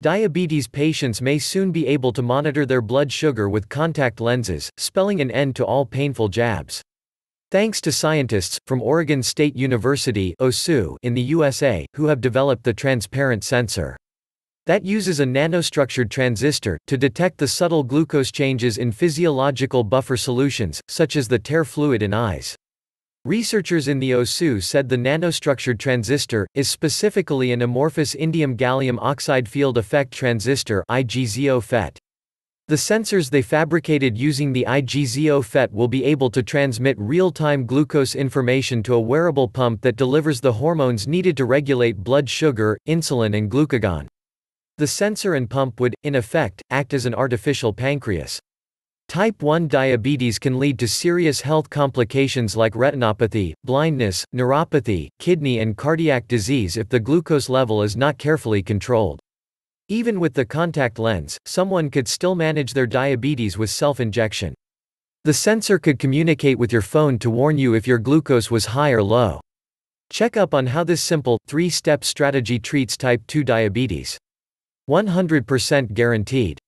Diabetes patients may soon be able to monitor their blood sugar with contact lenses, spelling an end to all painful jabs. Thanks to scientists, from Oregon State University OSU in the USA, who have developed the transparent sensor. That uses a nanostructured transistor, to detect the subtle glucose changes in physiological buffer solutions, such as the tear fluid in eyes. Researchers in the OSU said the nanostructured transistor, is specifically an amorphous indium gallium oxide field effect transistor IGZO FET. The sensors they fabricated using the IGZO FET will be able to transmit real-time glucose information to a wearable pump that delivers the hormones needed to regulate blood sugar, insulin and glucagon. The sensor and pump would, in effect, act as an artificial pancreas. Type 1 diabetes can lead to serious health complications like retinopathy, blindness, neuropathy, kidney and cardiac disease if the glucose level is not carefully controlled. Even with the contact lens, someone could still manage their diabetes with self-injection. The sensor could communicate with your phone to warn you if your glucose was high or low. Check up on how this simple, three-step strategy treats type 2 diabetes. 100% guaranteed.